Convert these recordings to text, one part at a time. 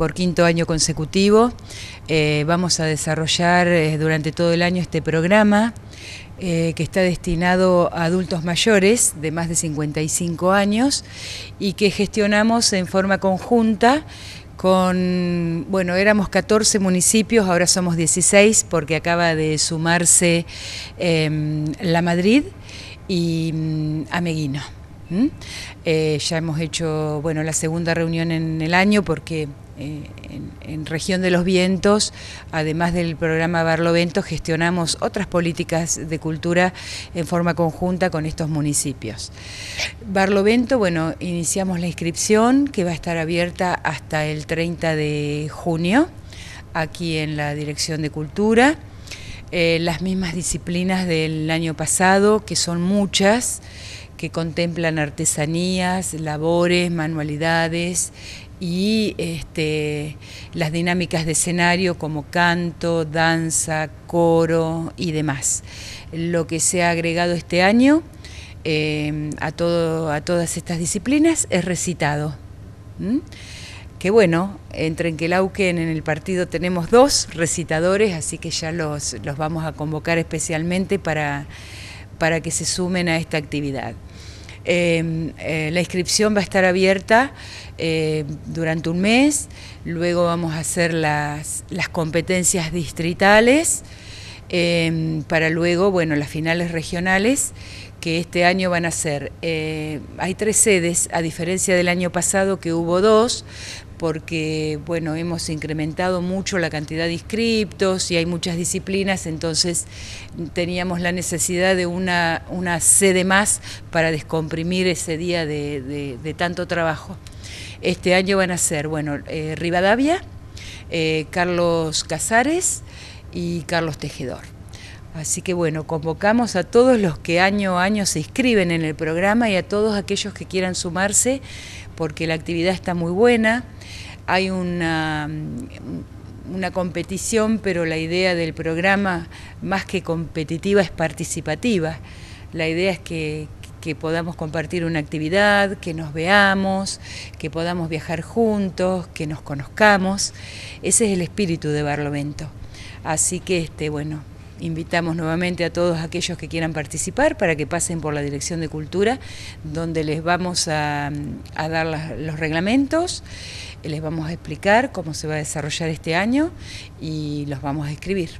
por quinto año consecutivo. Eh, vamos a desarrollar eh, durante todo el año este programa que está destinado a adultos mayores de más de 55 años y que gestionamos en forma conjunta con, bueno, éramos 14 municipios, ahora somos 16 porque acaba de sumarse em, La Madrid y mm, Ameguino. Eh, ya hemos hecho bueno, la segunda reunión en el año porque eh, en, Región de los Vientos, además del programa Barlovento, gestionamos otras políticas de cultura en forma conjunta con estos municipios. Barlovento, bueno, iniciamos la inscripción que va a estar abierta hasta el 30 de junio aquí en la Dirección de Cultura. Eh, las mismas disciplinas del año pasado, que son muchas, que contemplan artesanías, labores, manualidades y este, las dinámicas de escenario como canto, danza, coro y demás. Lo que se ha agregado este año eh, a, todo, a todas estas disciplinas es recitado. Que bueno, entre en Quelauquen en el partido tenemos dos recitadores, así que ya los, los vamos a convocar especialmente para, para que se sumen a esta actividad. Em, eh, la inscripción va a estar abierta eh, durante un mes, luego vamos a hacer las, competencias distritales, em, para luego, bueno, las finales regionales, que este año van a ser, eh, hay tres sedes, a diferencia del año pasado que hubo dos, porque bueno, hemos incrementado mucho la cantidad de inscriptos y hay muchas disciplinas, entonces teníamos la necesidad de una, una sede más para descomprimir ese día de, tanto trabajo. Este año van a ser, bueno, eh, Rivadavia, eh, Carlos Casares y Carlos Tejedor. Así que bueno, convocamos a todos los que año a año se inscriben en el programa y a todos aquellos que quieran sumarse, porque la actividad está muy buena hay una, una competición, pero la idea del programa, más que competitiva, es participativa. La idea es que, podamos compartir una actividad, que nos veamos, que podamos viajar juntos, que nos conozcamos. Ese es el espíritu de Barlovento. Así que, este, bueno, invitamos nuevamente a todos aquellos que quieran participar para que pasen por la Dirección de Cultura, donde les vamos a, a dar los reglamentos les vamos a explicar cómo se va a desarrollar este año y los vamos a escribir.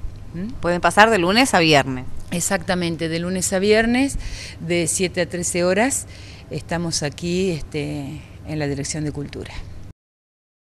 Pueden pasar de lunes a viernes. Exactamente, de lunes a viernes, de 7 a 13 horas, estamos aquí este, en la Dirección de Cultura.